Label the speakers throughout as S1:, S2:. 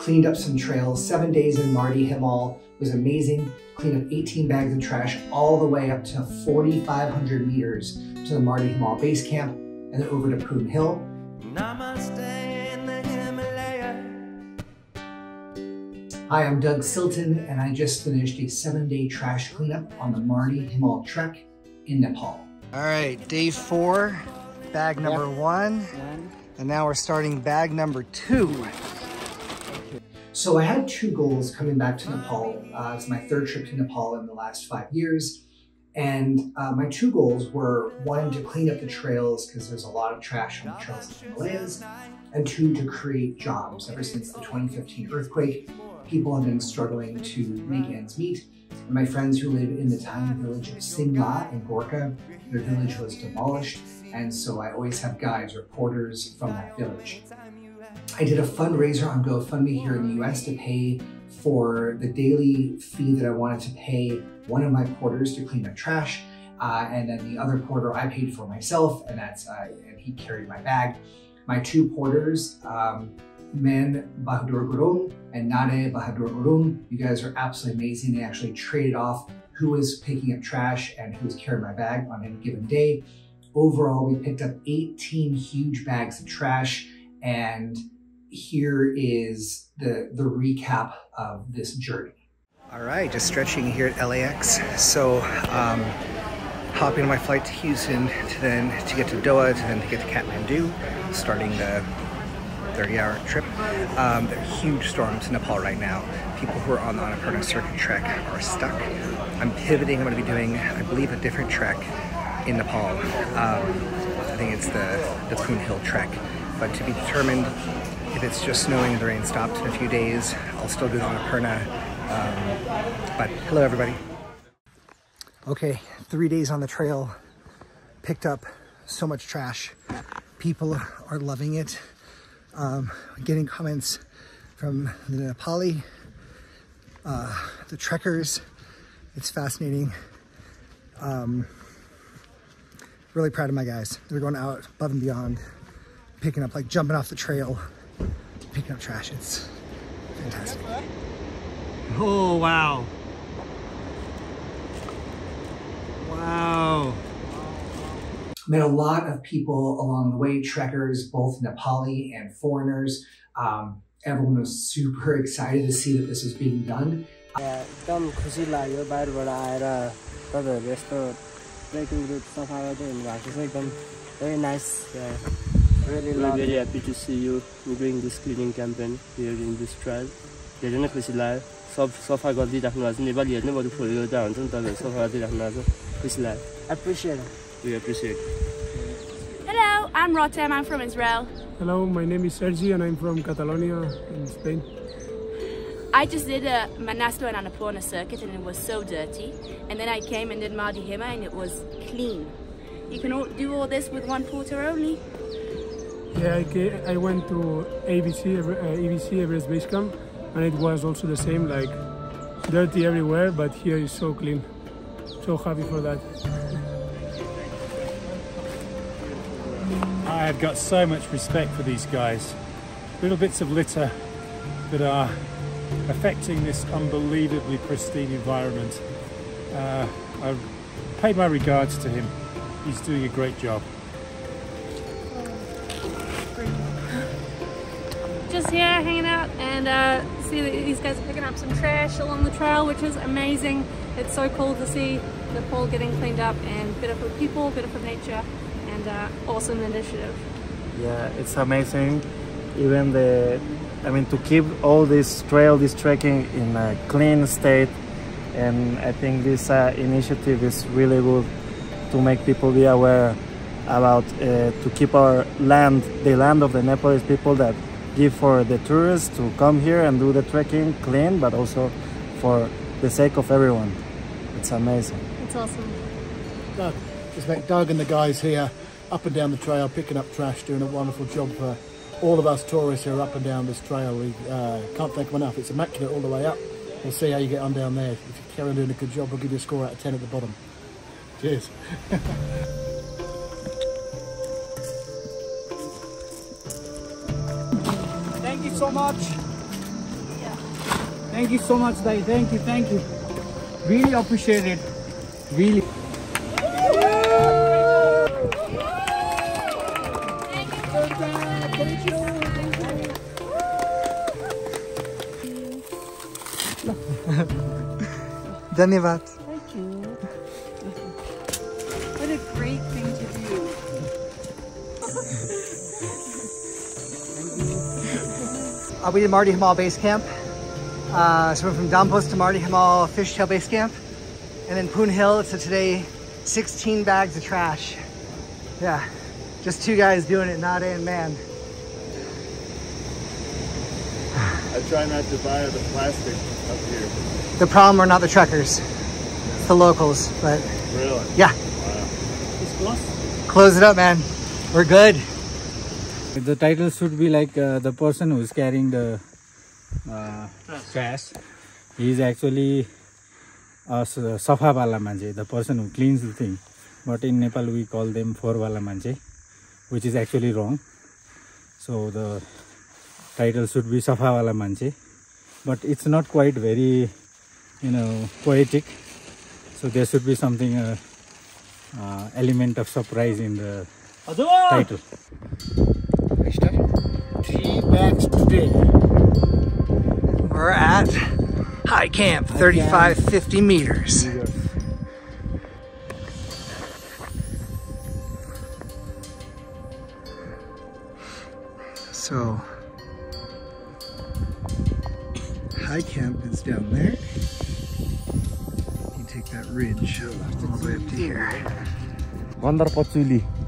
S1: cleaned up some trails. Seven days in Mardi Himal was amazing. Cleaned up 18 bags of trash all the way up to 4,500 meters to the Mardi Himal base camp and then over to Poon Hill. Hi, I'm Doug Silton, and I just finished a seven day trash cleanup on the Mardi Himal Trek in Nepal. All right, day four, bag number one, and now we're starting bag number two. So I had two goals coming back to Nepal. Uh, it's my third trip to Nepal in the last five years. And uh, my two goals were one, to clean up the trails because there's a lot of trash on the trails in the Himalayas, and two, to create jobs. Ever since the 2015 earthquake, people have been struggling to make ends meet. And my friends who live in the tiny village of Singla in Gorkha, their village was demolished, and so I always have guides or porters from that village. I did a fundraiser on GoFundMe here in the US to pay for the daily fee that I wanted to pay one of my porters to clean up trash. Uh, and then the other porter I paid for myself, and that's uh, and he carried my bag. My two porters, um, Men Bahadur Gurung and Nade Bahadur Gurung, you guys are absolutely amazing. They actually traded off who was picking up trash and who was carrying my bag on any given day. Overall, we picked up 18 huge bags of trash and here is the, the recap of this journey. All right, just stretching here at LAX. So, um, hopping on my flight to Houston to then to get to Doha to then to get to Kathmandu, starting the 30-hour trip. Um, there are huge storms in Nepal right now. People who are on the Annapurna Circuit trek are stuck. I'm pivoting. I'm going to be doing, I believe, a different trek in Nepal. Um, I think it's the the Poon Hill trek, but to be determined if it's just snowing and the rain stops in a few days, I'll still do the Annapurna. Um, but hello, everybody. Okay, three days on the trail, picked up so much trash. People are loving it. Um, getting comments from the Nepali, uh, the trekkers. It's fascinating. Um, really proud of my guys. They're going out above and beyond, picking up, like jumping off the trail, picking up trash. It's fantastic.
S2: Oh, wow. Wow.
S1: Met a lot of people along the way, trekkers, both Nepali and foreigners. Um, everyone was super excited to see that this was being done.
S3: एकदम खुसी लाग्यो बाहिरबाट आएर तपाईँहरूले यस्तो trekking root सफा गर्दै हुनुभएको छ एकदम very nice Really
S4: We're very happy to see you doing this cleaning campaign here in this trial. धेरै So खुसी लाग्यो सब सफा गरिदिइराख्नु भएको Nobody, नेपाली हेर्ने बरु फोन गर्दा हुन्छ नि तपाईँहरू सफा गरिदिइराख्नु भएको छ खुसी लाग्यो
S3: appreciate
S4: We appreciate.
S5: Hello, I'm Rotem. I'm from Israel.
S6: Hello, my name is Sergi and I'm from Catalonia in Spain.
S5: I just did a Manaslu and Annapurna circuit and it was so dirty. And then I came and did Mardi Hema and it was clean. You can all do all this with one porter only.
S6: Yeah, I, I went to ABC, uh, EBC Everest Base Camp and it was also the same, like dirty everywhere, but here is so clean. So happy for that.
S2: I have got so much respect for these guys. Little bits of litter that are affecting this unbelievably pristine environment. Uh, I've paid my regards to him. He's doing a great job.
S7: And uh, see these guys are picking up some trash along the trail, which is amazing. It's so cool to see Nepal getting cleaned up and better for people, better for nature, and uh, awesome initiative.
S3: Yeah, it's amazing. Even the, I mean, to keep all this trail, this trekking in a clean state, and I think this uh, initiative is really good to make people be aware about uh, to keep our land, the land of the Nepalese people that give for the tourists to come here and do the trekking clean, but also for the sake of everyone. It's amazing.
S7: It's awesome.
S8: Doug, just met Doug and the guys here up and down the trail, picking up trash, doing a wonderful job for all of us tourists who are up and down this trail. We uh, can't thank them enough. It's immaculate all the way up. We'll see how you get on down there. If you carry on doing a good job, we'll give you a score out of 10 at the bottom. Cheers.
S1: so much. Thank you so much, Dai. Thank you, thank you. Really appreciate it. Really. धन्यवाद
S7: Thank you. What a great thing
S1: Uh, we did Mardi Himal Base Camp. Uh, so we went from Dampus to Mardi Himal Fishtail Base Camp. And then Poon Hill, so today 16 bags of trash. Yeah, just two guys doing it, not and man.
S3: I try not to buy the plastic up here.
S1: The problem are not the truckers, it's the locals, but
S3: Really?
S1: yeah. Wow, Close it up, man. We're good.
S9: The title should be like uh, the person who's carrying the uh, trash. He is actually a safa wala manje, the person who cleans the thing. But in Nepal we call them four wala manje, which is actually wrong. So the title should be safa wala manje, but it's not quite very, you know, poetic. So there should be something, uh, uh, element of surprise in the title.
S8: Three bags today.
S1: We're at high camp, 3550 meters. So, high camp is down there. You take that ridge all the way up to here.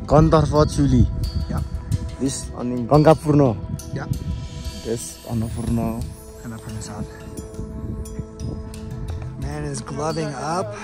S3: Gandharva Chuli. Gandharva Chuli.
S1: Yep.
S3: This on Gangapurna.
S1: Yep.
S3: This Annapurna.
S1: And up on his on. Man is gloving up.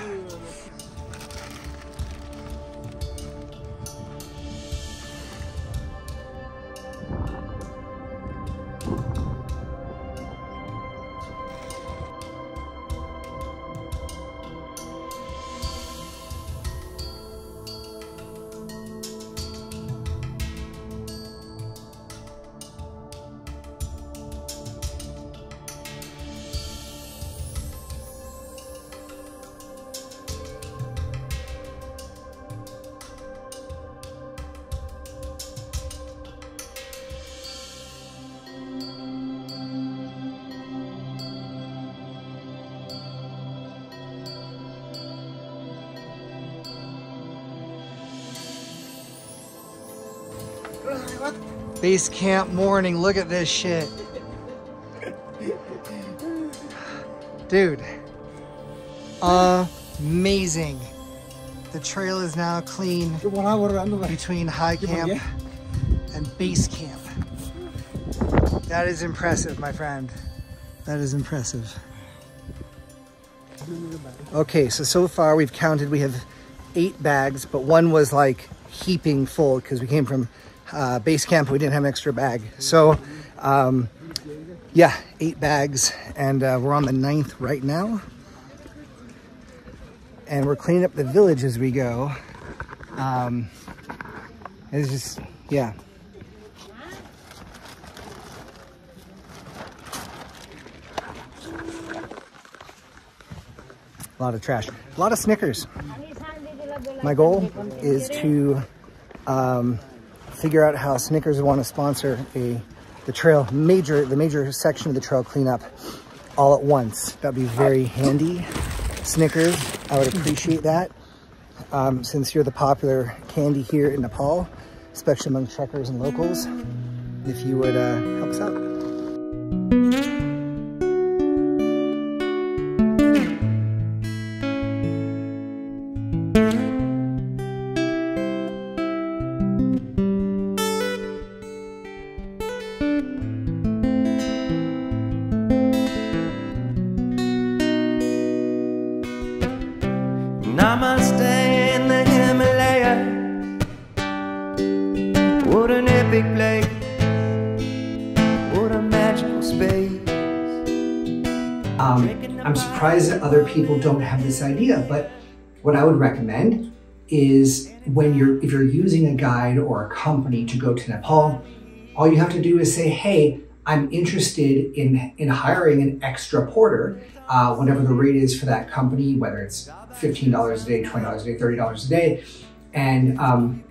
S1: Base camp morning. Look at this shit. Dude. Amazing. The trail is now clean between high camp and base camp. That is impressive, my friend. That is impressive. Okay, so so far we've counted, we have eight bags, but one was like heaping full because we came from uh, base camp. We didn't have an extra bag. So, um, yeah, eight bags, and uh, we're on the ninth right now. And we're cleaning up the village as we go. Um, it's just, yeah. A lot of trash. A lot of Snickers. My goal is to um, figure out how Snickers want to sponsor a the trail major the major section of the trail cleanup all at once. That'd be very handy. Snickers, I would appreciate that. Um, since you're the popular candy here in Nepal, especially among trekkers and locals, if you would uh, help us out. Other people don't have this idea, but what I would recommend is when you're, if you're using a guide or a company to go to Nepal, all you have to do is say, hey, I'm interested in, in hiring an extra porter, uh, whatever the rate is for that company, whether it's $15 a day, $20 a day, $30 a day. And, um,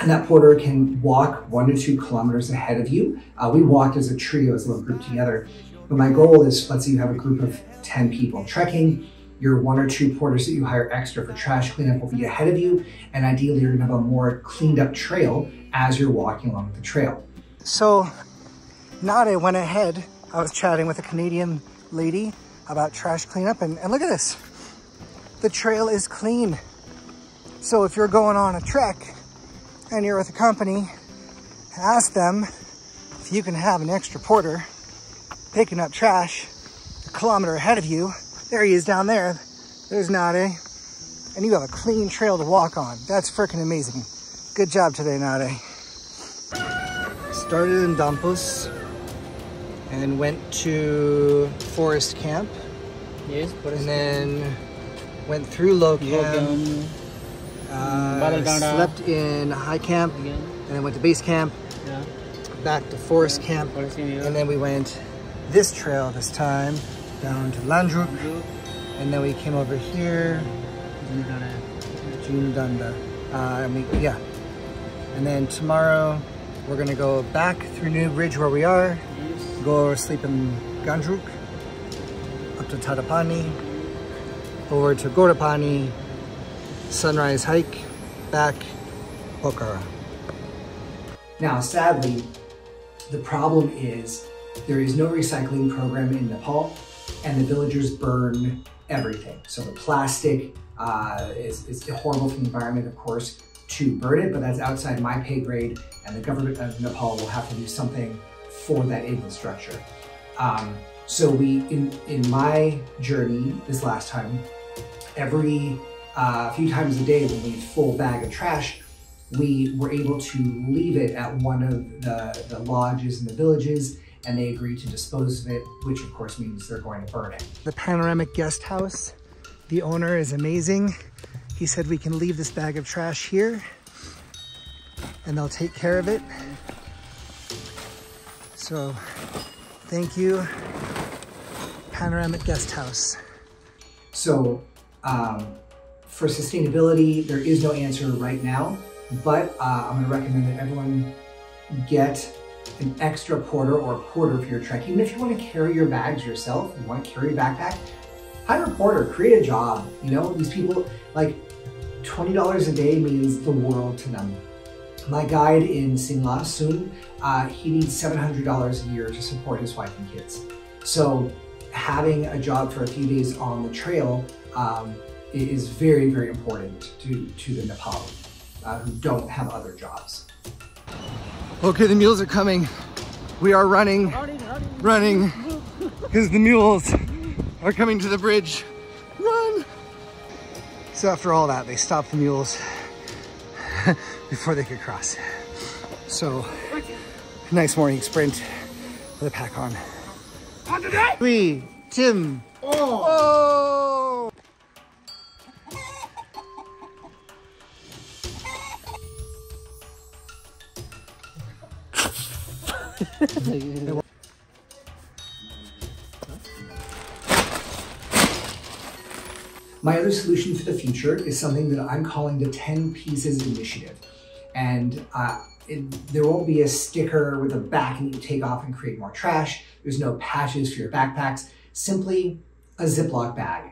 S1: and that porter can walk one to two kilometers ahead of you. Uh, we walked as a trio, as a little group together. But my goal is, let's say you have a group of 10 people trekking, your one or two porters that you hire extra for trash cleanup will be ahead of you. And ideally you're gonna have a more cleaned up trail as you're walking along the trail. So Nade went ahead. I was chatting with a Canadian lady about trash cleanup and, and look at this. The trail is clean. So if you're going on a trek and you're with a company, ask them if you can have an extra porter picking up trash kilometer ahead of you. There he is down there. There's Nade. And you have a clean trail to walk on. That's freaking amazing. Good job today, Nade. Started in Dampus and went to Forest Camp.
S9: Yes,
S1: and then went through Low Camp. Uh, slept in high camp
S9: Again.
S1: and then went to base camp,
S9: Yeah.
S1: back to forest camp, and then we went this trail this time down to Landruk, and then we came over here, Jhinudanda. Uh, and we, yeah. And then tomorrow we're gonna go back through New Bridge where we are, go sleep in Gandruk, up to Tadapani, over to Ghorepani, sunrise hike, back Pokhara. Now, sadly, the problem is there is no recycling program in Nepal and the villagers burn everything. So the plastic uh, is, is horrible for the environment, of course, to burn it, but that's outside my pay grade and the government of Nepal will have to do something for that infrastructure. Um, so we, in, in my journey this last time, every uh, few times a day when we full bag of trash, we were able to leave it at one of the, the lodges in the villages and they agreed to dispose of it, which of course means they're going to burn it. The panoramic guest house, the owner is amazing. He said we can leave this bag of trash here and they'll take care of it. So thank you, panoramic guest house. So um, for sustainability, there is no answer right now, but uh, I'm gonna recommend that everyone get an extra porter or a porter for your trek. Even if you wanna carry your bags yourself, you wanna carry a backpack, hire a porter, create a job. You know, these people, like $20 a day means the world to them. My guide in Singla, Sun, uh, he needs $700 a year to support his wife and kids. So having a job for a few days on the trail um, is very, very important to, to the Nepali uh, who don't have other jobs. Okay, the mules are coming. We are running, running, because the mules are coming to the bridge. Run! So after all that, they stopped the mules before they could cross. So, nice morning sprint with a pack on. Three, Tim. Oh! oh. My other solution for the future is something that I'm calling the 10 Pieces Initiative. And uh, it, there won't be a sticker with a back backing you take off and create more trash. There's no patches for your backpacks, simply a Ziploc bag.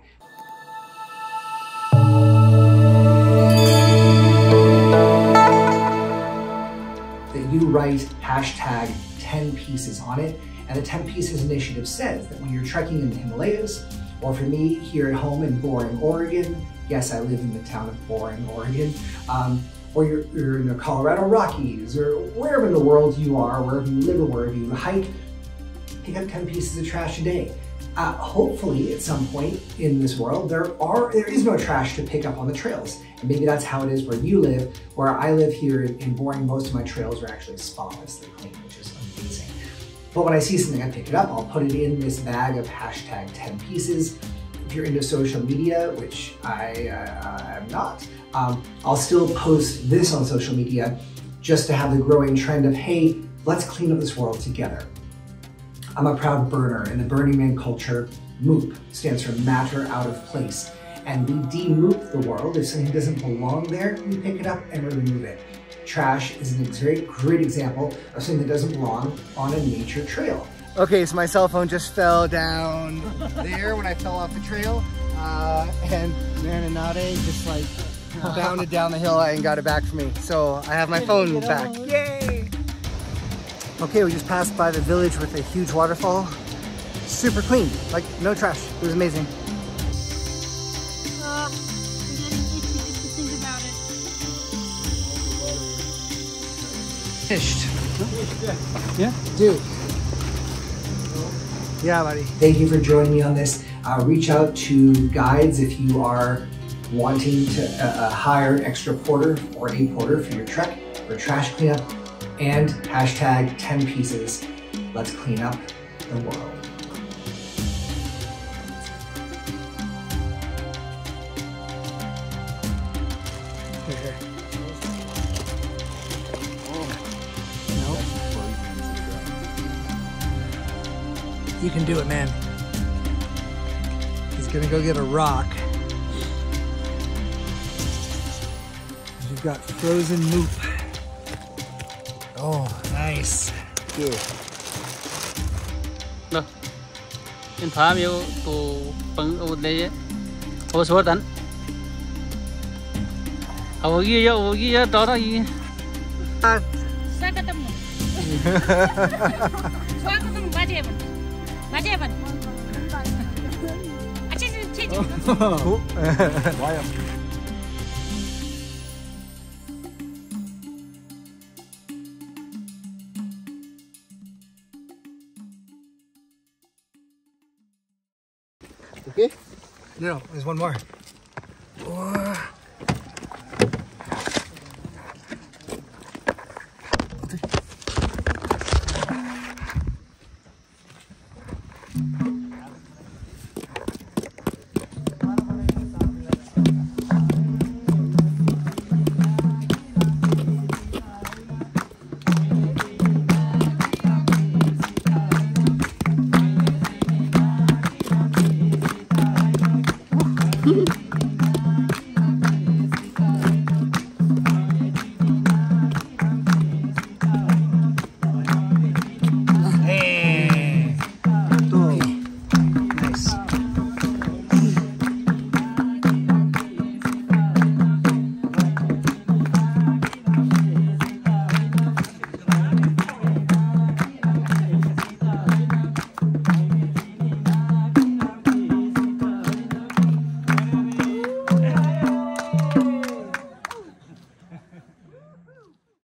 S1: That you write hashtag 10 pieces on it. And the 10 Pieces Initiative says that when you're trekking in the Himalayas, or for me here at home in Boring, Oregon, yes, I live in the town of Boring, Oregon, um, or you're, you're in the Colorado Rockies, or wherever in the world you are, wherever you live or wherever you hike, pick up 10 pieces of trash a day. Uh, hopefully, at some point in this world, there are there is no trash to pick up on the trails, and maybe that's how it is where you live. Where I live here in Boring, most of my trails are actually spotlessly clean, which is amazing. But when I see something, I pick it up. I'll put it in this bag of hashtag 10 pieces. If you're into social media, which I uh, am not, um, I'll still post this on social media just to have the growing trend of, hey, let's clean up this world together. I'm a proud burner. In the Burning Man culture, MOOP stands for matter out of place. And we demoop the world. If something doesn't belong there, we pick it up and remove it. Trash is a very great example of something that doesn't belong on a nature trail. Okay, so my cell phone just fell down there when I fell off the trail. Uh, and Marinade just like bounded down the hill and got it back for me. So I have my phone back. Yay! Okay, we just passed by the village with a huge waterfall. Super clean, like no trash. It was amazing.
S7: Uh, think.
S1: Finished.
S2: Yeah?
S1: Dude. Yeah, buddy. Thank you for joining me on this. Uh, reach out to guides if you are wanting to uh, uh hire an extra porter or a porter for your trek or trash cleanup and hashtag 10 pieces. Let's clean up the world. You can do it, man. He's gonna go get a rock. You've got frozen moop. Oh, nice. Good.
S10: Look. In time you to pang over there. How was what then? How are you?
S7: How are you? Daughter, you. Sakatamu. Sakatamu, Bajevan. Bajevan. Achis, Achis.
S1: Why? Okay? No, there's one more. Mm-hmm.